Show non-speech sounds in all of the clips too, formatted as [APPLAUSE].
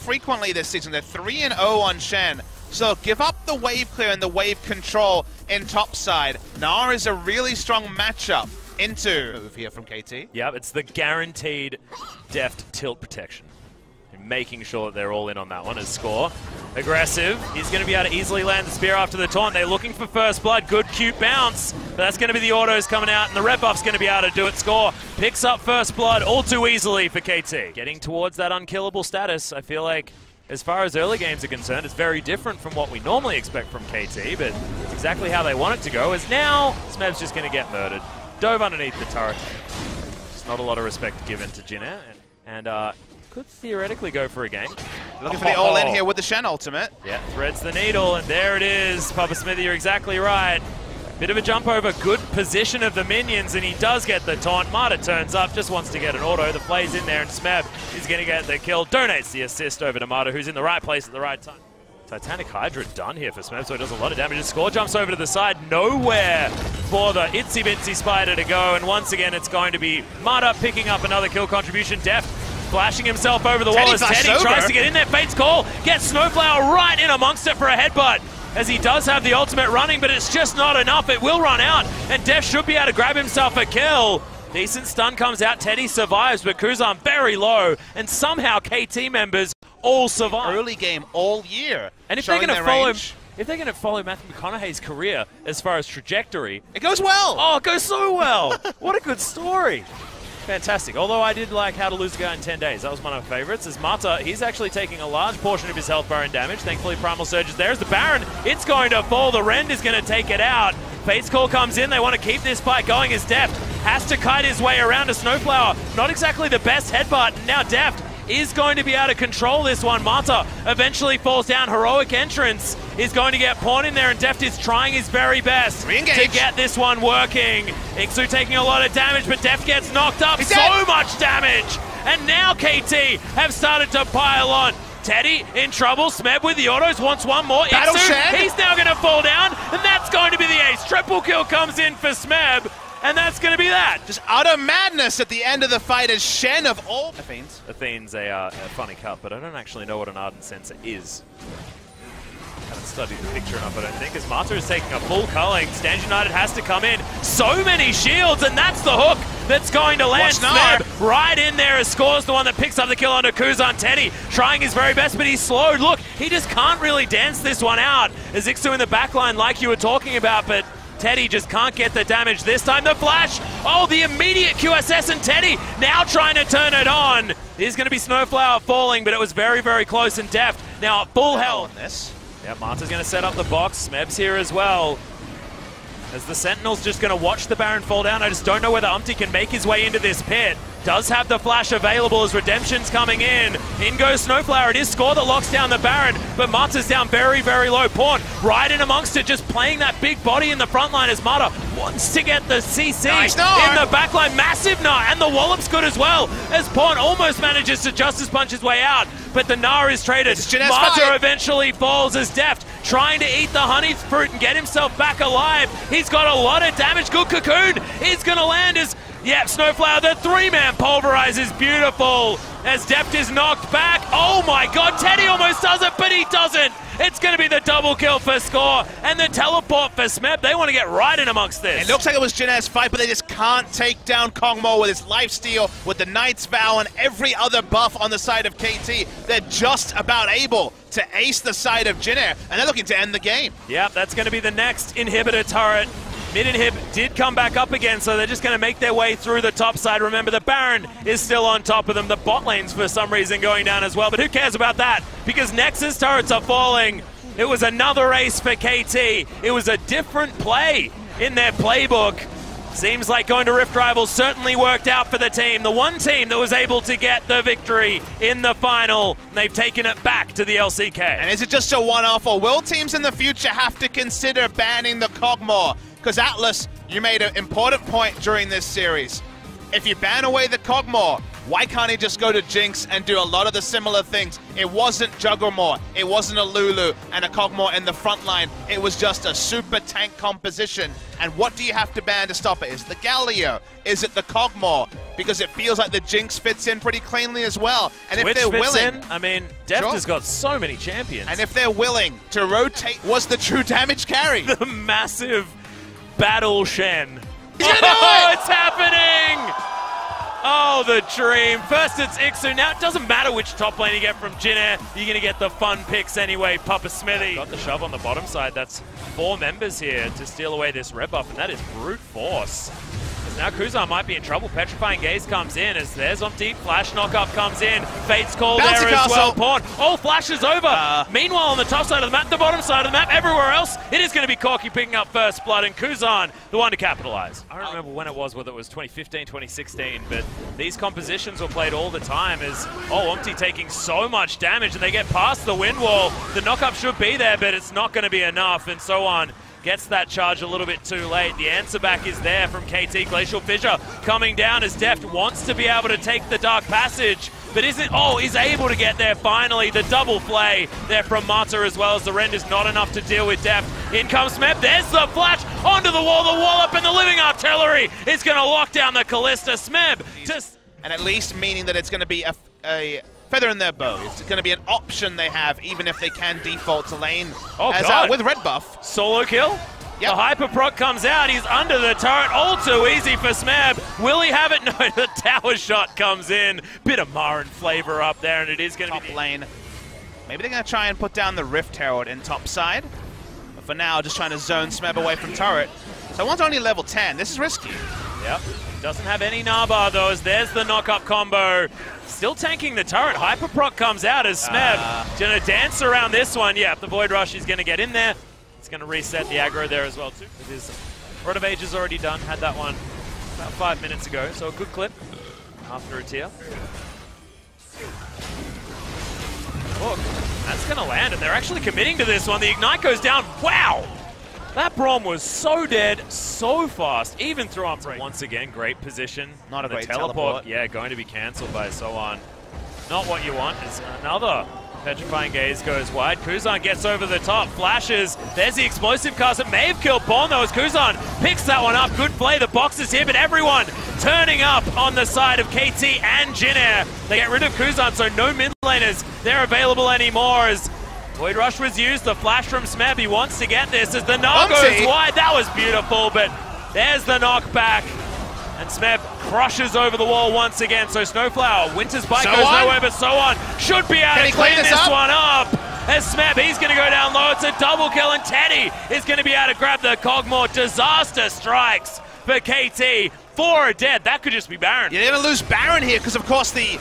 frequently this season. They're 3-0 on Shen. So give up the wave clear and the wave control in topside. Nara is a really strong matchup into move here from KT. Yep, it's the guaranteed deft tilt protection. Making sure that they're all in on that one as score. Aggressive. He's going to be able to easily land the spear after the taunt. They're looking for first blood. Good cute bounce. But that's going to be the autos coming out, and the red buff's going to be able to do it. Score. Picks up first blood all too easily for KT. Getting towards that unkillable status. I feel like as far as early games are concerned, it's very different from what we normally expect from KT, but it's exactly how they want it to go, as now Smeb's just going to get murdered. Dove underneath the turret. Just not a lot of respect given to Jin and, and uh, could theoretically go for a game. Looking for the all-in here with the Shen ultimate. Yeah, threads the needle, and there it is. Papa Smithy, you're exactly right. Bit of a jump over, good position of the minions, and he does get the taunt. Mata turns up, just wants to get an auto. The play's in there, and Smeb is going to get the kill. Donates the assist over to Mata, who's in the right place at the right time. Titanic Hydra done here for Smeb, so he does a lot of damage. His score jumps over to the side, nowhere for the itsy bitsy spider to go. And once again, it's going to be Mata picking up another kill contribution. Deft flashing himself over the wall as Teddy over. tries to get in there. Fate's call, gets Snowflower right in amongst it for a headbutt as he does have the ultimate running, but it's just not enough. It will run out, and Deft should be able to grab himself a kill. Decent stun comes out. Teddy survives, but Kuzan very low, and somehow KT members all survive. Early game all year. And if they're going to follow, range. if they're going to follow Matthew McConaughey's career as far as trajectory, it goes well. Oh, it goes so well. [LAUGHS] what a good story. Fantastic. Although I did like How to Lose a Guy in 10 Days. That was one of my favorites. As Mata, he's actually taking a large portion of his health bar and damage. Thankfully, Primal Surge is there. As the Baron, it's going to fall. The Rend is going to take it out. Fate's Call comes in. They want to keep this fight going as Deft has to kite his way around a Snowflower. Not exactly the best headbutt. Now Deft is going to be able to control this one. Mata eventually falls down. Heroic entrance is going to get Pawn in there, and Deft is trying his very best to get this one working. Ixu taking a lot of damage, but Deft gets knocked up. He's so dead. much damage! And now KT have started to pile on. Teddy in trouble. Smeb with the autos wants one more. Battle Ixu, he's now going to fall down, and that's going to be the ace. Triple kill comes in for Smeb. And that's going to be that. Just utter madness at the end of the fight as Shen of all... Athene's. Athene's a, uh, a funny cut, but I don't actually know what an Ardent Censer is haven't studied the picture enough, I don't think, as Mata is taking a full culling. Stand United has to come in. So many shields, and that's the hook that's going to land. Smeb right in there as scores the one that picks up the kill onto Kuzan. Teddy trying his very best, but he's slowed. Look, he just can't really dance this one out. As Ixu in the backline, like you were talking about, but Teddy just can't get the damage this time. The flash! Oh, the immediate QSS and Teddy now trying to turn it on. There's going to be Snowflower falling, but it was very, very close and deft. Now, full health. This. Yeah, Mata's going to set up the box. Smeb's here as well. As the Sentinel's just going to watch the Baron fall down. I just don't know whether Umti can make his way into this pit. Does have the flash available as Redemption's coming in. In goes Snowflower. It is Score that locks down the Baron, but Mata's down very, very low. Pawn right in amongst it, just playing that big body in the front line as Mata wants to get the CC nice in the back line. Massive Gnar, and the Wallop's good as well, as Pawn almost manages to Justice Punch his way out, but the Gnar is traded. Marta eventually falls as Deft, trying to eat the honey fruit and get himself back alive. He's got a lot of damage. Good Cocoon is going to land as Yep, Snowflower, the three-man pulverize is beautiful as Deft is knocked back. Oh my god, Teddy almost does it, but he doesn't. It's going to be the double kill for Score and the teleport for Smeb. They want to get right in amongst this. It looks like it was Air's fight, but they just can't take down Kog'Maw with his lifesteal, with the Knight's Vow, and every other buff on the side of KT. They're just about able to ace the side of Jin and they're looking to end the game. Yep, that's going to be the next inhibitor turret Mid inhib did come back up again, so they're just going to make their way through the top side. Remember, the Baron is still on top of them. The bot lane's for some reason going down as well, but who cares about that? Because Nexus turrets are falling. It was another ace for KT. It was a different play in their playbook. Seems like going to Rift Rivals certainly worked out for the team. The one team that was able to get the victory in the final. They've taken it back to the LCK. And is it just a one-off, or will teams in the future have to consider banning the Kog'Maw? Because Atlas, you made an important point during this series. If you ban away the Kog'Maw, Why can't he just go to Jinx and do a lot of the similar things? It wasn't Juggernaut, it wasn't a Lulu and a Kog'Maw in the front line. It was just a super tank composition. And what do you have to ban to stop it? Is it the Galio? Is it the Kog'Maw? Because it feels like the Jinx fits in pretty cleanly as well. And if they're fits willing, in. I mean, Deft Sure. has got so many champions. and if they're willing to rotate, was the true damage carry? [LAUGHS] the massive battle Shen. Oh, it! it's happening! Oh, the dream. First it's Ixu. Now it doesn't matter which top lane you get from Jin You're going to get the fun picks anyway, Papa Smithy. Got the shove on the bottom side. That's four members here to steal away this red buff, and that is brute force. Now Kuzan might be in trouble. Petrifying Gaze comes in as there's Opti. Flash knockup comes in. Fate's call Bouncy there as well. castle. Pawn. Oh, Flash is over. Uh. Meanwhile, on the top side of the map, the bottom side of the map, everywhere else, it is going to be Corky picking up first blood and Kuzan, the one to capitalize. I don't remember when it was, whether it was 2015, 2016, but these compositions were played all the time as, oh, Umti taking so much damage and they get past the wind wall. The knockup should be there, but it's not going to be enough and so on. Gets that charge a little bit too late. The answer back is there from KT. Glacial Fissure coming down as Deft wants to be able to take the Dark Passage, but isn't. Oh, is able to get there finally. The double play there from Mata as well as the rend is not enough to deal with Deft. In comes Smeb. There's the flash onto the wall. The wall up and the living artillery is going to lock down the Kalista. Smeb just. and at least meaning that it's going to be a, a feather in their bow. It's going to be an option they have, even if they can default to lane. Oh, as, God. Uh, with red buff. Solo kill. Yep. The hyper proc comes out. He's under the turret. All too easy for Smeb. Will he have it? [LAUGHS] No, the tower shot comes in. Bit of Marin flavor up there, and it is going to top be. lane. Maybe they're going to try and put down the Rift Herald in top side. But for now, just trying to zone Smeb away from turret. So one's only level 10. This is risky. Yep. Doesn't have any Nabar though, as there's the knock-up combo. Still tanking the turret. Hyperproc comes out as Smeb Ah. gonna dance around this one. Yeah, the Void Rush is gonna get in there. It's gonna reset the aggro there as well too. With his Rod of Age is already done. Had that one about five minutes ago, so a good clip after a tier. Look, that's gonna land, and they're actually committing to this one. The Ignite goes down. Wow! That Brom was so dead, so fast, even through on Once again, great position. Not a the great teleport. teleport. Yeah, going to be cancelled by SoHwan. Not what you want is another Petrifying Gaze goes wide. Kuzan gets over the top, flashes. There's the explosive cast that may have killed Bon though as Kuzan picks that one up. Good play, the box is here, but everyone turning up on the side of KT and Jinair. They get rid of Kuzan, so no mid laners. They're available anymore as Void Rush was used, the flash from Smeb. He wants to get this as the knock goes wide. That was beautiful, but there's the knockback. And Smeb crushes over the wall once again. So Snowflower, Winter's Bite So goes on. nowhere, but SoHwan should be able Can to clean clean this this up? one up. As Smeb, he's going to go down low. It's a double kill, and Teddy is going to be able to grab the Kog'Maw. Disaster strikes for KT. Four are dead. That could just be Baron. You're going to lose Baron here because, of course, the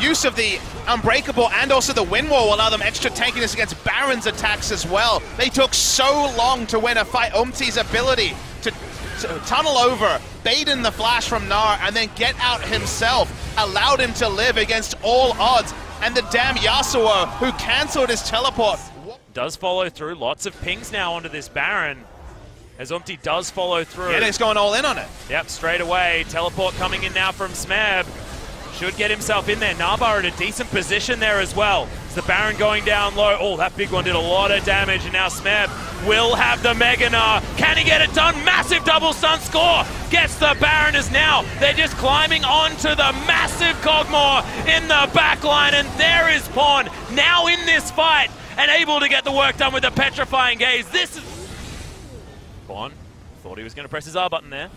use of the Unbreakable and also the Wind Wall will allow them extra tankiness against Baron's attacks as well. They took so long to win a fight. Umti's ability to, to tunnel over, bait in the flash from Gnar, and then get out himself allowed him to live against all odds. And the damn Yasuo, who cancelled his teleport. Does follow through. Lots of pings now onto this Baron. As Umti does follow through. Yeah, he's going all in on it. Yep, straight away. Teleport coming in now from Smeb. Should get himself in there. Nabar in a decent position there as well. It's the Baron going down low. Oh, that big one did a lot of damage. And now Smeb will have the Mega Gnar. Can he get it done? Massive double stun score. Gets the Baron as now. They're just climbing onto the massive Kog'Maw in the back line. And there is Pawn now in this fight and able to get the work done with the Petrifying Gaze. This is... Pawn thought he was going to press his R button there.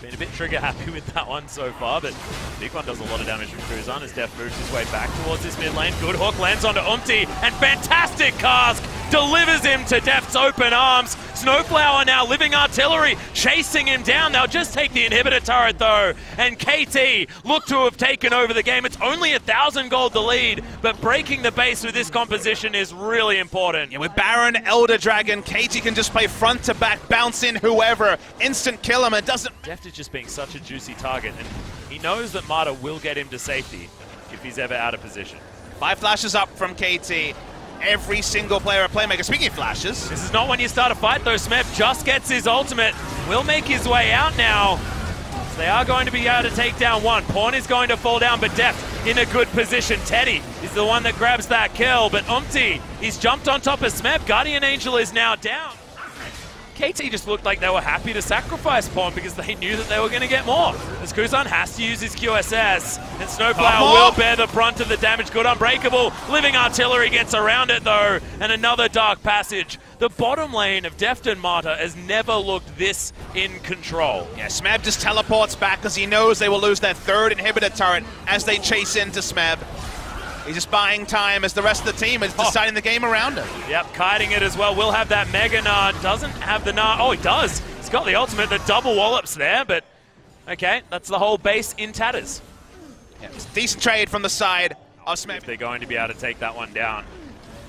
Been a bit trigger happy [LAUGHS] with that one so far, but Big One does a lot of damage from Kuzan as Deft moves his way back towards this mid lane. Good hook lands onto Umti, and fantastic cask delivers him to Deft's open arms. Snowflower now living artillery, chasing him down. They'll just take the inhibitor turret though, and KT look to have taken over the game. It's only a thousand gold to lead, but breaking the base with this composition is really important. Yeah, with Baron, Elder Dragon, KT can just play front to back, bounce in whoever, instant kill him. It doesn't Deft is just being such a juicy target, and he knows that Mata will get him to safety if he's ever out of position. Five flashes up from KT. Every single player a playmaker. Speaking of flashes, This is not when you start a fight though. Smeb just gets his ultimate. Will make his way out now. They are going to be able to take down one. Pawn is going to fall down, but Deft in a good position. Teddy is the one that grabs that kill, but Umti, he's jumped on top of Smeb. Guardian Angel is now down. KT just looked like they were happy to sacrifice Pawn because they knew that they were going to get more. As Kuzan has to use his QSS, and Snowplow will bear the brunt of the damage. Good Unbreakable. Living Artillery gets around it though, and another Dark Passage. The bottom lane of Deft and Mata has never looked this in control. Yeah, Smeb just teleports back because he knows they will lose their third inhibitor turret as they chase into Smeb. He's just buying time as the rest of the team is oh. deciding oh. the game around him. Yep, kiting it as well. Will have that Mega Nard. Doesn't have the Nard. Oh, he does. He's got the ultimate, the double wallops there, but okay, that's the whole base in tatters. Yeah, decent trade from the side of Smeb. They're going to be able to take that one down.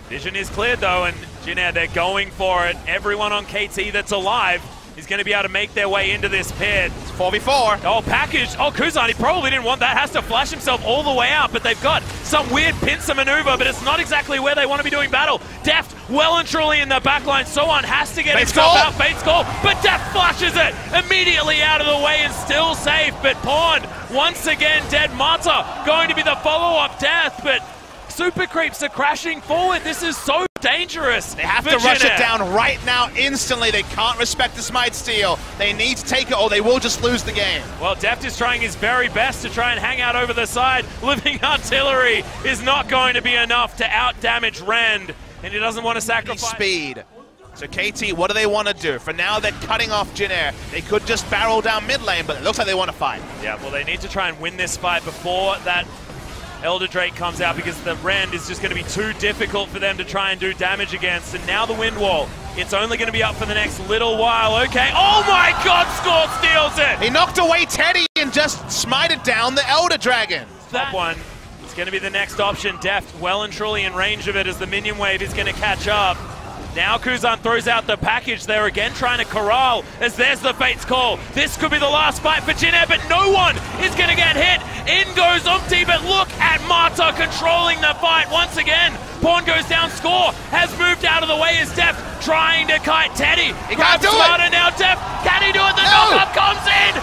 Vision is cleared though, and Jin Air, they're going for it. Everyone on KT that's alive is going to be able to make their way into this pit. It's 4v4. Oh, package. Oh, Kuzan, he probably didn't want that. Has to flash himself all the way out, but they've got some weird pincer maneuver, but it's not exactly where they want to be doing battle. Deft well and truly in the backline. SoHwan has to get Bates himself goal. out. Bates goal, but Deft flashes it immediately out of the way and still safe, but Pawn once again dead. Mata going to be the follow-up death, but super creeps are crashing forward. This is so dangerous. They have to rush it down right now, instantly. They can't respect the Smite Steal. They need to take it or they will just lose the game. Well, Deft is trying his very best to try and hang out over the side. [LAUGHS] Living Artillery is not going to be enough to out-damage Rend, and he doesn't want to sacrifice... Speed. So KT, what do they want to do? For now, they're cutting off Jin Air. They could just barrel down mid lane, but it looks like they want to fight. Yeah, well, they need to try and win this fight before that Elder Drake comes out because the Rend is just going to be too difficult for them to try and do damage against. And now the Wind Wall. It's only going to be up for the next little while. Okay. Oh my god, Score steals it! He knocked away Teddy and just smited down the Elder Dragon. That one is going to be the next option. Deft well and truly in range of it as the minion wave is going to catch up. Now Kuzan throws out the package there again, trying to corral as there's the Fate's call. This could be the last fight for Jin Air, but no one is going to get hit. In goes Umti, but look at Mata controlling the fight once again. Pawn goes down, score has moved out of the way as Deft trying to kite Teddy. He can't do Smarter it. now, Deft. Can he do it? The no. knock-up comes in,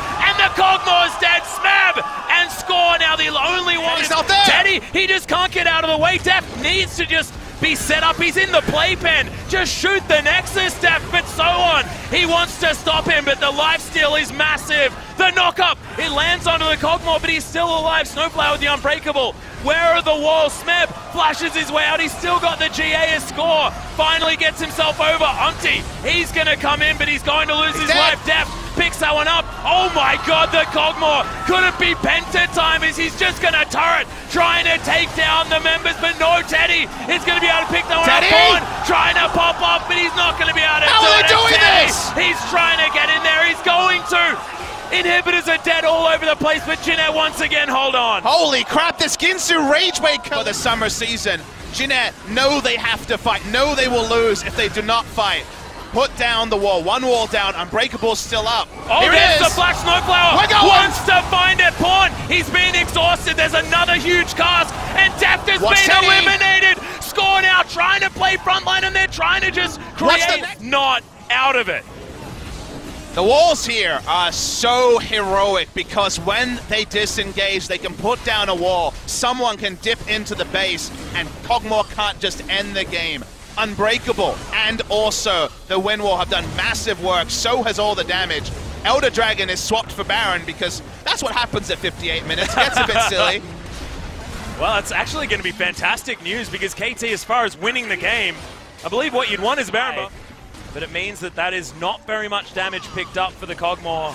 he just can't get out of the way. Deft needs to just be set up. He's in the playpen. Just shoot the Nexus step, but SoHwan. He wants to stop him, but the lifesteal is massive. The knockup, it lands onto the Kog'Maw, but he's still alive. Snowplow with the Unbreakable. Where are the walls? Smeb flashes his way out. He's still got the GA score. Finally gets himself over. Umti, he's going to come in, but he's going to lose he's his dead. life. Deft picks that one up. Oh my god, the Kog'Maw! Could it be Penta time as he's just going to turret, trying to take down the members, but no, Teddy is going to be able to pick that one Teddy? up. On, trying to pop up, but he's not going to be able to How do are it. doing Teddy, this? He's trying to get in there. He's going to. Inhibitors are dead all over the place, but Jin Air once again, hold on. Holy crap, this Ginsu Rage Wait for the summer season. Jin Air know they have to fight, know they will lose if they do not fight put down the wall. One wall down, Unbreakable still up. Oh, Here there's the Black Snowflower. We're going. Wants to find it, Pawn. He's been exhausted. There's another huge cast, and Deft has Watch been Teddy. eliminated. Score now, trying to play frontline, and they're trying to just create not out of it. The walls here are so heroic because when they disengage, they can put down a wall, someone can dip into the base, and Kog'Maw can't just end the game. Unbreakable and also the Wind Wall have done massive work, so has all the damage. Elder Dragon is swapped for Baron because that's what happens at 58 minutes. It gets a bit silly. [LAUGHS] Well, it's actually going to be fantastic news because KT, as far as winning the game, I believe what you'd want is Baron buff. But it means that that is not very much damage picked up for the Kog'Maw.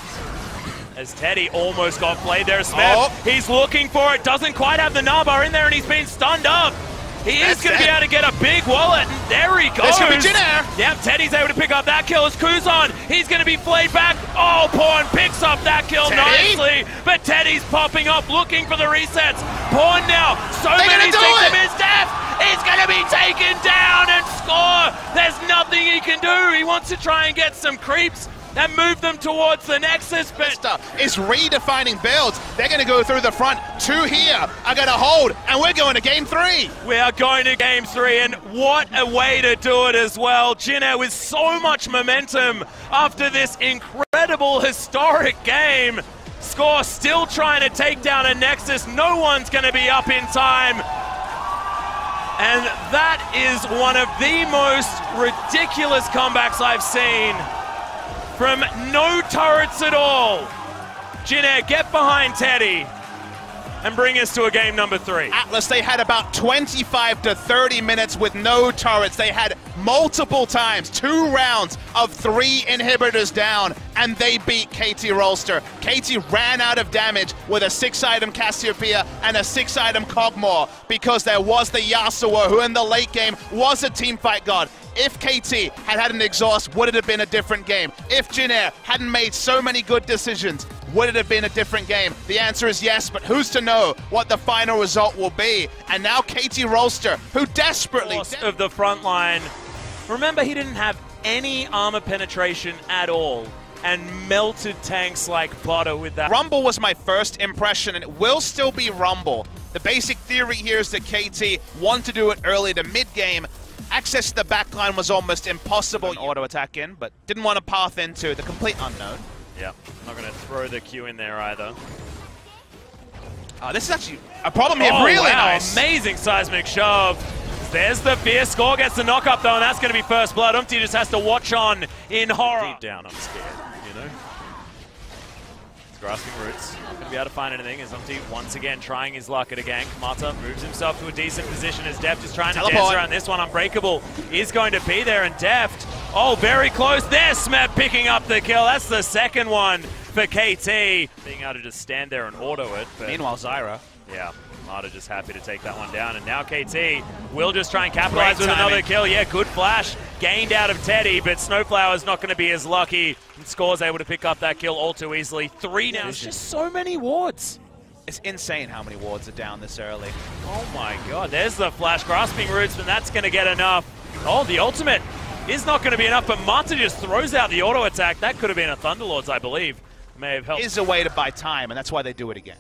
As Teddy almost got played there, Smith. Oh. He's looking for it, doesn't quite have the Nabar in there, and he's been stunned up. He is going to be able to get a big wallet, and there he goes. This could be Jin Air. Yep, Teddy's able to pick up that kill as Kuzan. He's going to be flayed back. Oh, Pawn picks up that kill Teddy? nicely, but Teddy's popping up looking for the resets. Pawn now, so They're many things of his death. He's going to be taken down and score. There's nothing he can do. He wants to try and get some creeps and move them towards the Nexus. But is redefining builds. They're going to go through the front. Two here are going to hold, and we're going to game three. We are going to game three, and what a way to do it as well. Jin Air with so much momentum after this incredible historic game. Score still trying to take down a Nexus. No one's going to be up in time. And that is one of the most ridiculous comebacks I've seen from no turrets at all. Jin Air, get behind Teddy and bring us to a game number three. Atlas, they had about 25 to 30 minutes with no turrets. They had multiple times, two rounds of three inhibitors down, and they beat KT Rolster. KT ran out of damage with a six-item Cassiopeia and a six-item Kog'Maw because there was the Yasuo, who in the late game was a teamfight god. If KT had had an exhaust, would it have been a different game? If Jin Air hadn't made so many good decisions, would it have been a different game? The answer is yes, but who's to know what the final result will be? And now KT Rolster, who desperately... of the front line. Remember, he didn't have any armor penetration at all and melted tanks like butter with that. Rumble was my first impression, and it will still be Rumble. The basic theory here is that KT want to do it early to mid-game. Access to the backline was almost impossible. An auto attack in, but didn't want to path into the complete unknown. Yeah, not going to throw the Q in there either. Uh, this is actually a problem here. Oh, really wow. nice. Amazing seismic shove. There's the fear. Score gets the knock up though, and that's going to be first blood. Umti just has to watch on in horror. Deep down, I'm scared, you know? Grasping roots. Not going to be able to find anything as Umti once again trying his luck at a gank. Mata moves himself to a decent position as Deft is trying Teleport. to dance around this one. Unbreakable is going to be there, and Deft, oh, very close. There's Smeb picking up the kill. That's the second one for KT. Being able to just stand there and auto it. Meanwhile, Zyra. yeah, Mata just happy to take that one down. And now KT will just try and capitalize Great with another kill. Yeah, good flash. Gained out of Teddy, but Snowflower's not going to be as lucky. And Score's able to pick up that kill all too easily. Three now. It's just so many wards. It's insane how many wards are down this early. Oh my god, there's the flash. Grasping roots, but that's going to get enough. Oh, the ultimate is not going to be enough, but Mata just throws out the auto attack. That could have been a Thunderlords, I believe. May have helped. Is a way to buy time, and that's why they do it again.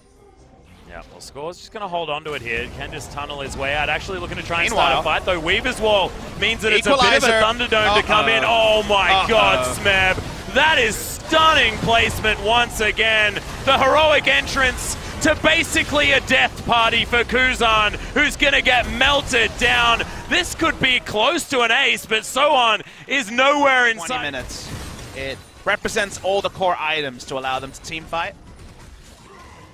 Yeah, well, Score's just going to hold on to it here. Can just tunnel his way out. Actually looking to try and start a fight, though. Weaver's Wall means that it's a bit of a Equalizer. Thunderdome to come in. Oh, my Uh-oh. God, Smeb. That is stunning placement once again. The heroic entrance to basically a death party for Kuzan, who's going to get melted down. This could be close to an ace, but SoHwan is nowhere in 20 sight. minutes. It represents all the core items to allow them to team fight.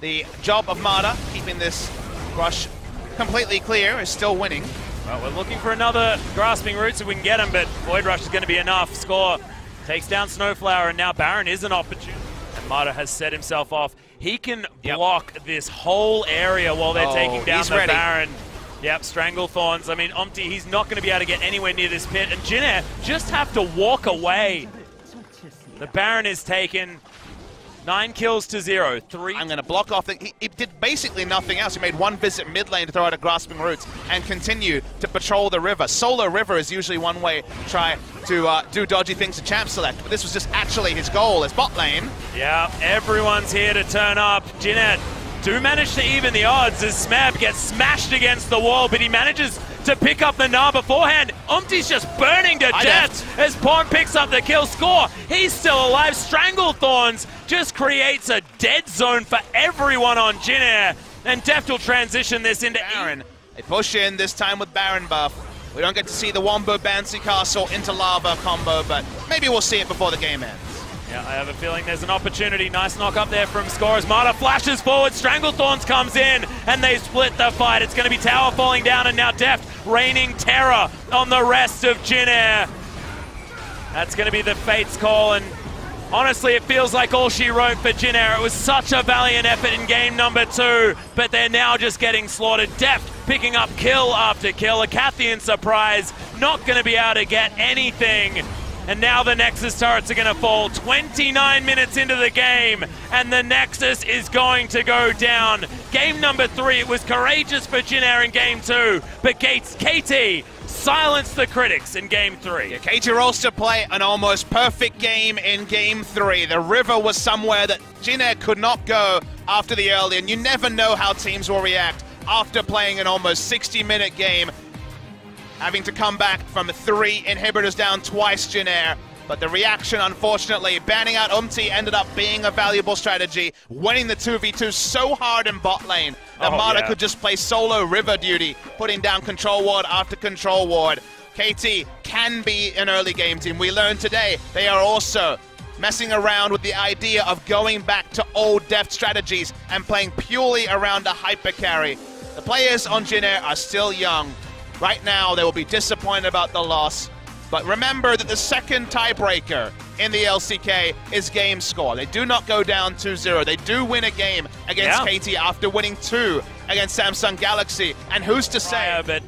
The job of Mata, keeping this rush completely clear, is still winning. Well, we're looking for another grasping root so we can get him, but Void Rush is going to be enough. Score takes down Snowflower, and now Baron is an opportunity. And Mata has set himself off. He can Yep. block this whole area while they're Oh, taking down he's the ready. Baron. Yep, Strangle Thorns. I mean, Umti, he's not going to be able to get anywhere near this pit. And Jin Air just have to walk away. The Baron is taken. Nine kills to zero. Three. I'm going to block off. The, he, he did basically nothing else. He made one visit mid lane to throw out a grasping roots and continue to patrol the river. Solo river is usually one way to try to uh, do dodgy things to champ select, but this was just actually his goal as bot lane. Yeah, everyone's here to turn up. Jin Air do manage to even the odds as Smeb gets smashed against the wall, but he manages to pick up the Gnar beforehand. Umti's just burning to I death as Pawn picks up the kill score. He's still alive. Stranglethorns just creates a dead zone for everyone on Jin Air. And Deft will transition this into Baron. They push in this time with Baron buff. We don't get to see the Wombo Bouncy Castle into lava combo, but maybe we'll see it before the game ends. Yeah, I have a feeling there's an opportunity. Nice knock up there from Score as Mata flashes forward. Stranglethorns comes in and they split the fight. It's going to be Tower falling down and now Deft raining terror on the rest of Jin Air. That's going to be the Fates call and honestly it feels like all she wrote for Jin Air. It was such a valiant effort in game number two, but they're now just getting slaughtered. Deft picking up kill after kill. A Cathian surprise, not going to be able to get anything. And now the Nexus turrets are going to fall 29 minutes into the game, and the Nexus is going to go down. Game number three, it was courageous for Jin Air in game two, but Gates KT silenced the critics in game three. Yeah, KT Rolster play an almost perfect game in game three. The river was somewhere that Jinair could not go after the early, and you never know how teams will react after playing an almost 60 minute game. Having to come back from three inhibitors down twice, Jinair. But the reaction, unfortunately, banning out Umti ended up being a valuable strategy, winning the 2v2 so hard in bot lane that Oh, Mata yeah. could just play solo river duty, putting down control ward after control ward. KT can be an early game team. We learned today they are also messing around with the idea of going back to old Deft strategies and playing purely around a hyper carry. The players on Jin Air are still young. Right now, they will be disappointed about the loss. But remember that the second tiebreaker in the LCK is game score. They do not go down 2-0. They do win a game against Yeah. KT after winning two against Samsung Galaxy. And who's to say? Prior, but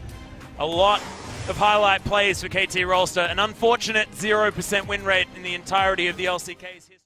a lot of highlight plays for KT Rolster. An unfortunate 0% win rate in the entirety of the LCK's history.